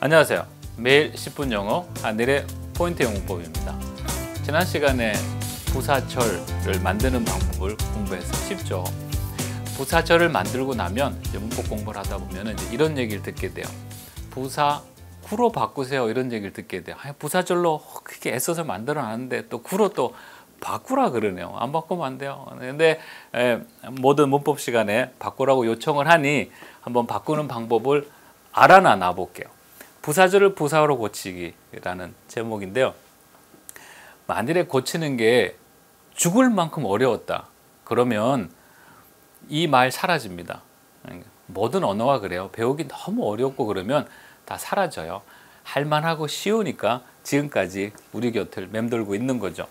안녕하세요. 매일 10분 영어 하늘의 포인트 영어법입니다. 지난 시간에 부사절을 만드는 방법을 공부해서 쉽죠. 부사절을 만들고 나면 문법 공부를 하다 보면 이제 이런 얘기를 듣게 돼요. 부사 구로 바꾸세요 이런 얘기를 듣게 돼요. 아니, 부사절로 그렇게 애써서 만들어 놨는데 또 구로 또 바꾸라 그러네요. 안 바꾸면 안 돼요. 근데 에, 모든 문법 시간에 바꾸라고 요청을 하니 한번 바꾸는 방법을 알아나 볼게요. 부사절을 부사로 고치기라는 제목인데요. 만일에 고치는 게 죽을 만큼 어려웠다. 그러면 이 말 사라집니다. 모든 언어가 그래요. 배우기 너무 어렵고 그러면 다 사라져요. 할만하고 쉬우니까 지금까지 우리 곁을 맴돌고 있는 거죠.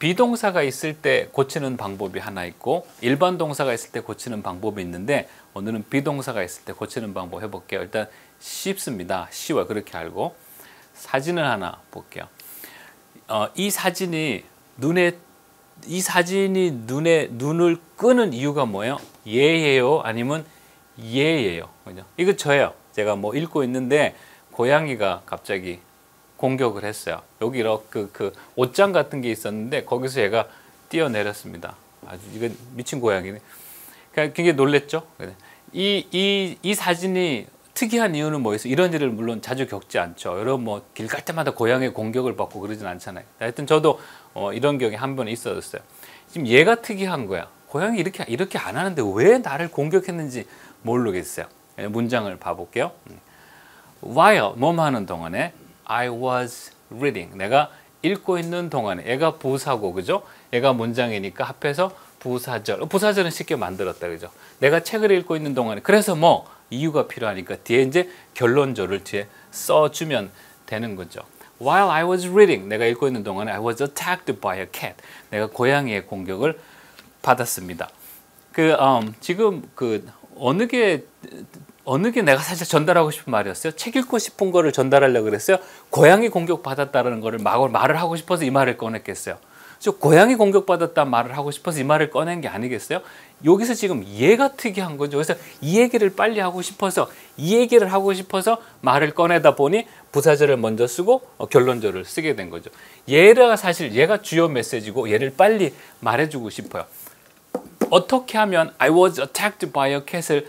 비동사가 있을 때 고치는 방법이 하나 있고 일반 동사가 있을 때 고치는 방법이 있는데 오늘은 비동사가 있을 때 고치는 방법 해볼게요. 일단 쉽습니다. 쉬워 그렇게 알고 사진을 하나 볼게요. 어, 이 사진이 눈에 이 사진이 눈에 눈을 끄는 이유가 뭐예요? 얘예요? 아니면 얘예요? 그죠? 이거 저예요. 제가 뭐 읽고 있는데 고양이가 갑자기 공격을 했어요. 여기 이렇게 그, 그 옷장 같은 게 있었는데 거기서 얘가 뛰어내렸습니다. 아주 이건 미친 고양이네. 그러니까 굉장히 놀랬죠. 이, 이, 이 사진이 특이한 이유는 뭐겠어 이런 일을 물론 자주 겪지 않죠. 여러분 뭐길 갈 때마다 고양이 공격을 받고 그러진 않잖아요. 하여튼 저도 어, 이런 경우에 한 번 있었어요. 지금 얘가 특이한 거야. 고양이 이렇게 이렇게 안 하는데 왜 나를 공격했는지 모르겠어요. 예, 문장을 봐볼게요. While 뭐뭐 하는 동안에 I was reading. 내가 읽고 있는 동안에 얘가 부사고 그죠? 얘가 문장이니까 합해서 부사절. 부사절은 쉽게 만들었다 그죠? 내가 책을 읽고 있는 동안에 그래서 뭐 이유가 필요하니까 뒤에 이제 결론절을 뒤에 써주면 되는 거죠. While I was reading, 내가 읽고 있는 동안에 I was attacked by a cat. 내가 고양이의 공격을 받았습니다. 그 um, 지금 그 어느 게 어느 게 내가 사실 전달하고 싶은 말이었어요. 책 읽고 싶은 거를 전달하려고 그랬어요. 고양이 공격 받았다는 거를 말을 하고 싶어서 이 말을 꺼냈겠어요. 저 고양이 공격받았다 말을 하고 싶어서 이 말을 꺼낸 게 아니겠어요? 여기서 지금 얘가 특이한 거죠. 그래서 이 얘기를 빨리 하고 싶어서 이 얘기를 하고 싶어서 말을 꺼내다 보니 부사절을 먼저 쓰고 어, 결론절을 쓰게 된 거죠. 얘가 사실 얘가 주요 메시지고 얘를 빨리 말해주고 싶어요. 어떻게 하면 I was attacked by a cat을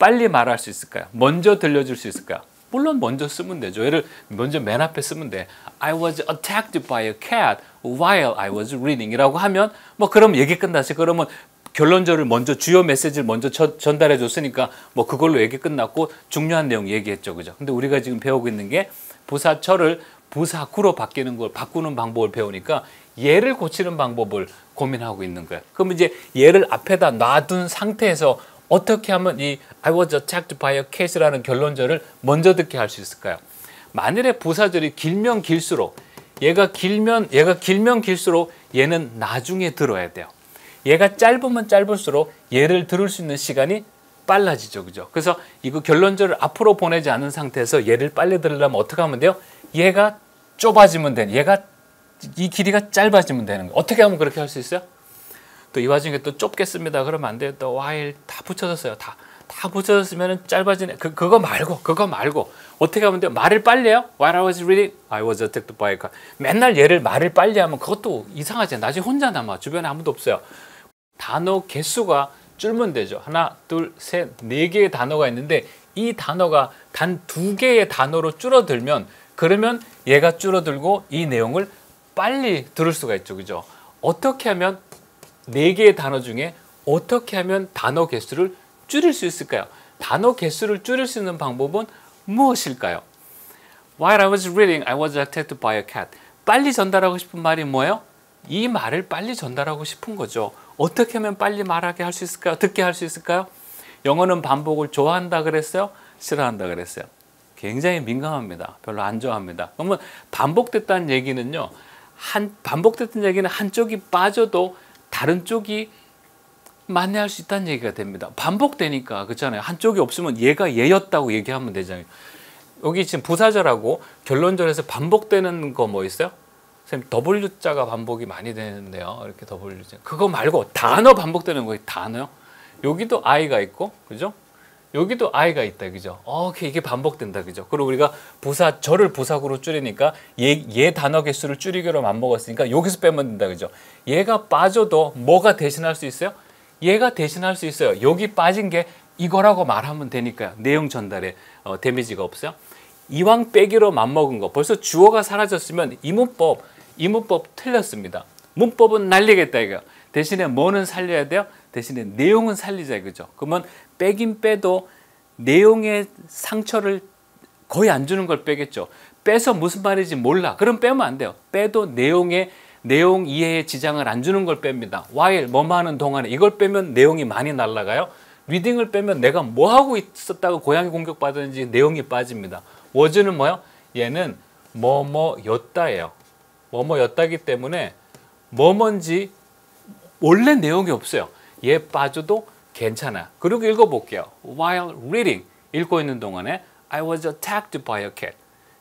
빨리 말할 수 있을까요? 먼저 들려줄 수 있을까요? 물론 먼저 쓰면 되죠. 얘를 먼저 맨 앞에 쓰면 돼. I was attacked by a cat while I was reading 이라고 하면 뭐 그럼 얘기 끝났어요. 그러면 결론절을 먼저 주요 메시지를 먼저 저, 전달해 줬으니까 뭐 그걸로 얘기 끝났고 중요한 내용 얘기했죠. 그죠? 근데 우리가 지금 배우고 있는 게 부사철을 부사구로 바뀌는 걸 바꾸는 방법을 배우니까 얘를 고치는 방법을 고민하고 있는 거예요. 그럼 이제 얘를 앞에다 놔둔 상태에서 어떻게 하면 이 I was attacked by a cat이라는 결론절을 먼저 듣게 할 수 있을까요? 만일에 부사절이 길면 길수록 얘가 길면 얘가 길면 길수록 얘는 나중에 들어야 돼요. 얘가 짧으면 짧을수록 얘를 들을 수 있는 시간이 빨라지죠. 그죠? 그래서 이거 결론절을 앞으로 보내지 않은 상태에서 얘를 빨리 들으려면 어떻게 하면 돼요? 얘가 좁아지면 되는 얘가 이 길이가 짧아지면 되는 거. 어떻게 하면 그렇게 할 수 있어요? 또 이 와중에 또 좁겠습니다. 그러면 안 돼요. 또 while 다 붙여졌어요. 다. 다 붙여졌으면 짧아지네. 그, 그거 말고, 그거 말고. 어떻게 하면 돼요? 말을 빨리 해요? While I was reading, I was attacked by a car. 맨날 얘를 말을 빨리 하면 그것도 이상하지. 나중에 혼자 남아. 주변에 아무도 없어요. 단어 개수가 줄면 되죠. 하나, 둘, 셋, 네 개의 단어가 있는데 이 단어가 단 두 개의 단어로 줄어들면 그러면 얘가 줄어들고 이 내용을 빨리 들을 수가 있죠. 그죠? 어떻게 하면 네 개의 단어 중에 어떻게 하면 단어 개수를 줄일 수 있을까요? 단어 개수를 줄일 수 있는 방법은 무엇일까요? While I was reading, I was attacked by a cat. 빨리 전달하고 싶은 말이 뭐예요? 이 말을 빨리 전달하고 싶은 거죠. 어떻게 하면 빨리 말하게 할 수 있을까요? 듣게 할 수 있을까요? 영어는 반복을 좋아한다 그랬어요? 싫어한다 그랬어요? 굉장히 민감합니다. 별로 안 좋아합니다. 그러면 반복됐다는 얘기는요. 한 반복됐던 얘기는 한쪽이 빠져도 다른 쪽이 만회할 수 있다는 얘기가 됩니다. 반복되니까 그렇잖아요. 한쪽이 없으면 얘가 얘였다고 얘기하면 되잖아요. 여기 지금 부사절하고 결론절에서 반복되는 거 뭐 있어요? 선생님 W자가 반복이 많이 되는데요. 이렇게 W자. 그거 말고 단어 반복되는 거 단어요. 여기도 I가 있고 그죠? 여기도 I가 있다, 그죠? 어, 이게 반복된다, 그죠? 그리고 우리가 부사 절을 부사구로 줄이니까 얘, 얘 단어 개수를 줄이기로 맘먹었으니까 여기서 빼면 된다, 그죠? 얘가 빠져도 뭐가 대신할 수 있어요? 얘가 대신할 수 있어요. 여기 빠진 게 이거라고 말하면 되니까요. 내용 전달에 어, 데미지가 없어요. 이왕 빼기로 맘먹은 거 벌써 주어가 사라졌으면 이 문법 이 문법 틀렸습니다. 문법은 날리겠다 이거. 대신에 뭐는 살려야 돼요? 대신에 내용은 살리자 이거죠. 그러면 빼긴 빼도 내용의 상처를 거의 안 주는 걸 빼겠죠. 빼서 무슨 말인지 몰라. 그럼 빼면 안 돼요. 빼도 내용의 내용 이해에 지장을 안 주는 걸 뺍니다. while 뭐뭐 하는 동안에 이걸 빼면 내용이 많이 날라가요. 리딩을 빼면 내가 뭐 하고 있었다고 고양이 공격받았는지 내용이 빠집니다. was는 뭐요? 얘는 뭐뭐였다예요. 뭐뭐였다기 때문에 뭐뭔지 원래 내용이 없어요. 얘 빠져도 괜찮아. 그리고 읽어볼게요. While reading 읽고 있는 동안에 I was attacked by a cat.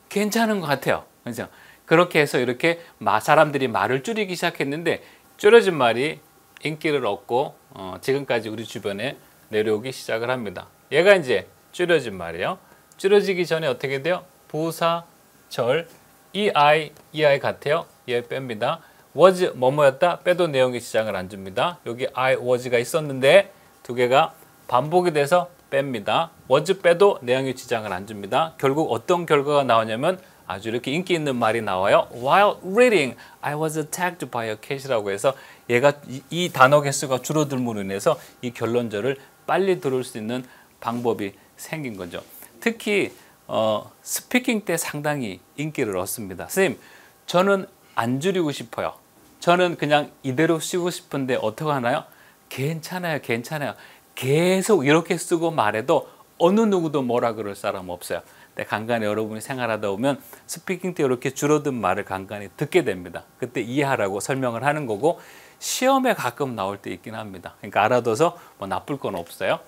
괜찮은 것 같아요. 그죠? 그렇게 해서 이렇게 사람들이 말을 줄이기 시작했는데 줄여진 말이 인기를 얻고 어, 지금까지 우리 주변에 내려오기 시작을 합니다. 얘가 이제 줄여진 말이에요. 줄여지기 전에 어떻게 돼요? 부사, 절, EI, EI 같아요. 얘 뺍니다. Was 뭐뭐였다 빼도 내용의 지장을 안 줍니다. 여기 I was가 있었는데 두 개가 반복이 돼서 뺍니다. was 빼도 내용의 지장을 안 줍니다. 결국 어떤 결과가 나오냐면 아주 이렇게 인기 있는 말이 나와요. While reading, I was attacked by a cat이라고 해서 얘가 이, 이 단어 개수가 줄어들므로 인해서 이 결론절을 빨리 들을 수 있는 방법이 생긴 거죠. 특히 어, speaking 때 상당히 인기를 얻습니다. 선생님, 저는 안 줄이고 싶어요. 저는 그냥 이대로 쓰고 싶은데 어떻게 하나요? 괜찮아요, 괜찮아요. 계속 이렇게 쓰고 말해도 어느 누구도 뭐라 그럴 사람 없어요. 근데 간간히 여러분이 생활하다 보면 speaking 때 이렇게 줄어든 말을 간간히 듣게 됩니다. 그때 이해하라고 설명을 하는 거고 시험에 가끔 나올 때 있긴 합니다. 그러니까 알아둬서 뭐 나쁠 건 없어요.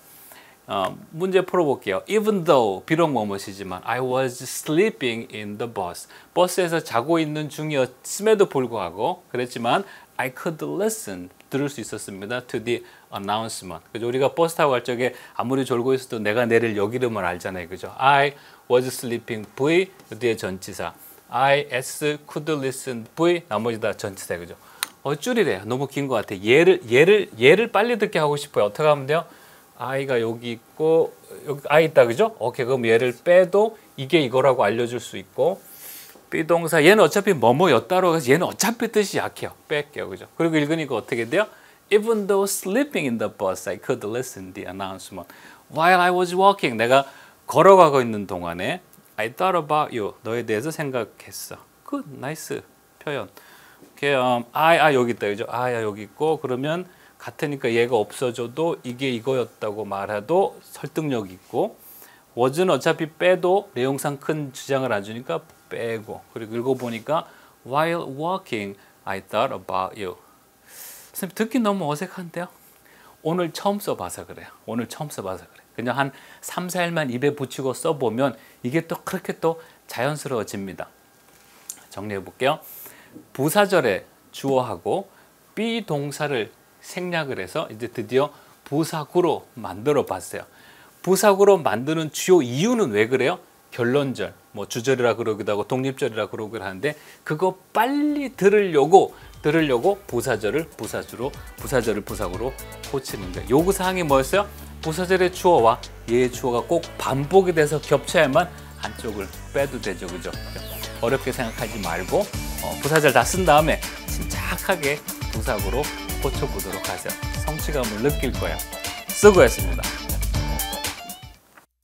어, 문제 풀어볼게요. Even though 비록 뭐뭐시지만 I was sleeping in the bus. 버스에서 자고 있는 중이었음에도 불구하고 그랬지만 I could listen 들을 수 있었습니다. To the announcement. 그죠? 우리가 버스 타고 갈 적에 아무리 졸고 있어도 내가 내릴 역 이름을 알잖아요. 그죠? I was sleeping V 그 뒤에 전치사. I s could listen V 나머지 다 전치사 그죠? 어 줄이래요. 너무 긴 것 같아. 얘를 얘를 얘를 빨리 듣게 하고 싶어요. 어떻게 하면 돼요? I가 여기 있고 여기 i 있다 그죠? 오케이 그럼 얘를 빼도 이게 이거라고 알려줄 수 있고 비동사 얘는 어차피 뭐뭐였다로 해서 얘는 어차피 뜻이 약해요. 뺄게요 그죠? 그리고 읽으니까 어떻게 돼요? Even though sleeping in the bus, I could listen the announcement. While I was walking, 내가 걸어가고 있는 동안에 I thought about you. 너에 대해서 생각했어. Good, nice 표현. 오케이, um, I, 아 여기 있다 그죠? 아야 여기 있고 그러면 같으니까 얘가 없어져도 이게 이거였다고 말해도 설득력 있고 was는 어차피 빼도 내용상 큰 주장을 안 주니까 빼고 그리고 읽어보니까 while walking I thought about you. 선생님 듣기 너무 어색한데요? 오늘 처음 써봐서 그래요. 오늘 처음 써봐서 그래. 그냥 한 3, 4일만 입에 붙이고 써보면 이게 또 그렇게 또 자연스러워집니다. 정리해 볼게요. 부사절에 주어하고 비동사를 생략을 해서 이제 드디어 부사구로 만들어 봤어요. 부사구로 만드는 주요 이유는 왜 그래요? 결론절, 뭐 주절이라 그러기도 하고 독립절이라 그러기도 하는데 그거 빨리 들으려고 들으려고 부사절을 부사주로 부사절을 부사구로 고치는 거예요. 요구 사항이 뭐였어요? 부사절의 주어와 얘의 주어가 꼭 반복이 돼서 겹쳐야만 한쪽을 빼도 되죠, 그죠? 어렵게 생각하지 말고 어, 부사절 다 쓴 다음에 침착하게 부사구로 고쳐보도록 하세요. 성취감을 느낄 거예요. 수고했습니다.